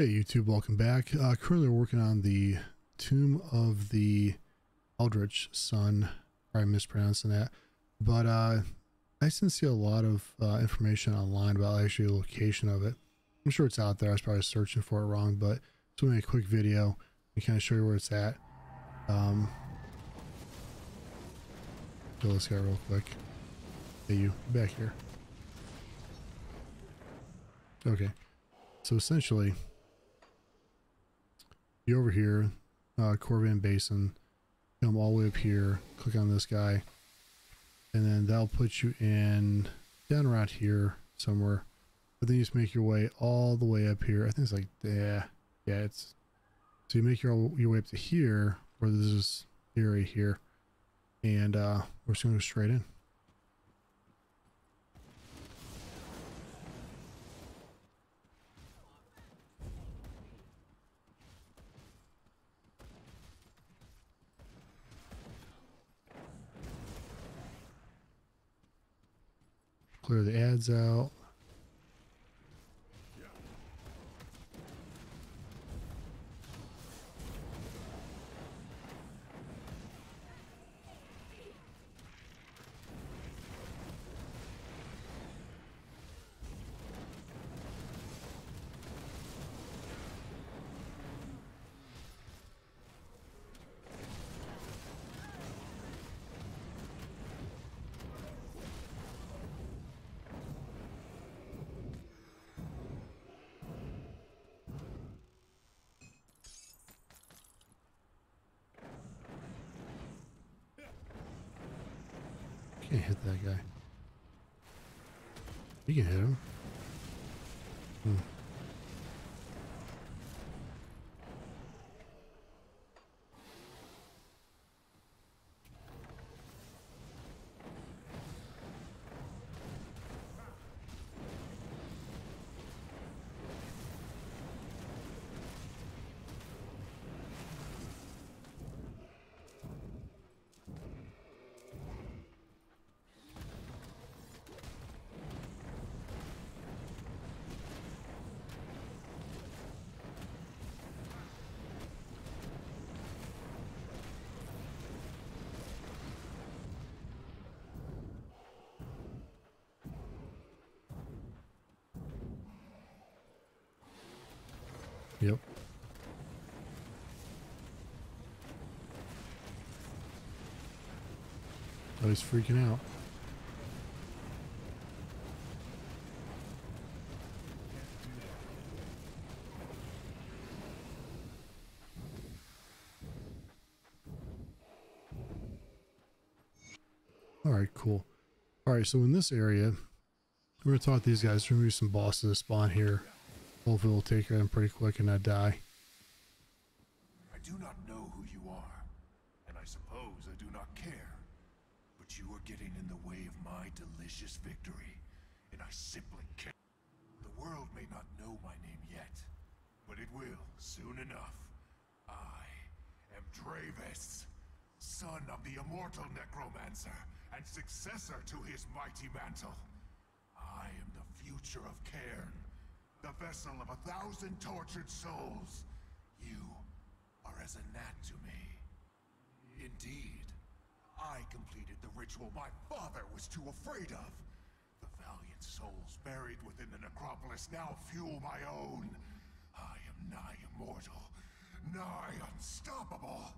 Hey YouTube, welcome back. Uh, currently working on the Tomb of the Eldritch Sun. Probably mispronouncing that. But uh, I didn't see a lot of uh, information online about actually the location of it. I'm sure it's out there. I was probably searching for it wrong, but to a quick video and kind of show you where it's at. Um, kill this guy real quick. Hey, you, back here. Okay. So essentially, you over here, uh, Corvaan Basin, come all the way up here, click on this guy, and then that'll put you in down around here somewhere. But then you just make your way all the way up here. I think it's like, yeah, yeah, it's, so you make your, your way up to here, where this area here, and uh, we're just going to go straight in. Clear the ads out. Can't hit that guy. You can hit him. Hmm. Yep. Oh, he's freaking out. All right, cool. All right, so in this area, we're going to talk to these guys. Remove some bosses to spawn here. Hopefully we'll take in pretty quick and not die. I do not know who you are, and I suppose I do not care. But you are getting in the way of my delicious victory, and I simply can't. The world may not know my name yet, but it will soon enough. I am Dravis, son of the immortal necromancer and successor to his mighty mantle. I am the future of Cairn, the vessel of a thousand tortured souls. You are as a gnat to me. Indeed, I completed the ritual my father was too afraid of. The valiant souls buried within the necropolis now fuel my own. I am nigh immortal, nigh unstoppable.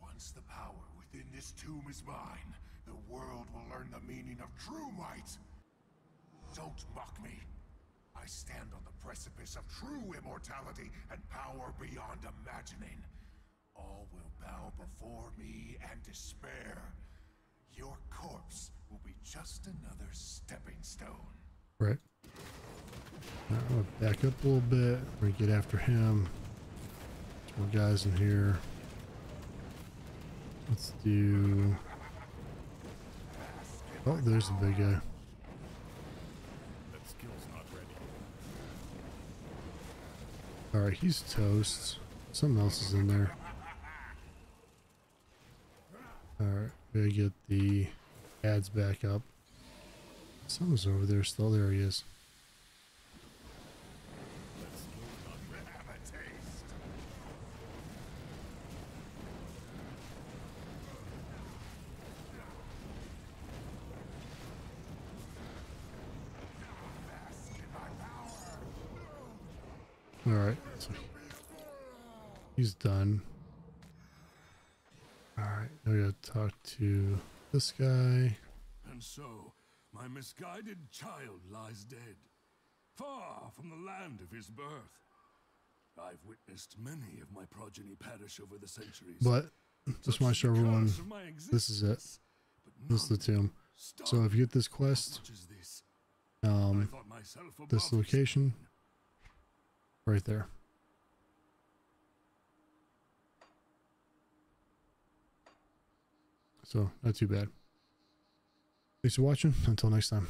Once the power within this tomb is mine, the world will learn the meaning of true might. Don't mock me. I stand on the precipice of true immortality and power beyond imagining. All will bow before me and despair. Your corpse will be just another stepping stone. Right. Now, I'm going to back up a little bit. We're going to get after him. There's more guys in here. Let's do... Oh, there's the big guy. That skill's not ready. Alright, he's toast. Something else is in there. Alright, gotta get the ads back up. Someone's over there still. There he is. All right, so he's done. All right, now we gotta talk to this guy. And so, my misguided child lies dead, far from the land of his birth. I've witnessed many of my progeny perish over the centuries. But just want to show everyone Curse of my this is it. This is the tomb. So if you get this quest, this. Um, this location. Right there. So not too bad. Thanks for watching. Until next time.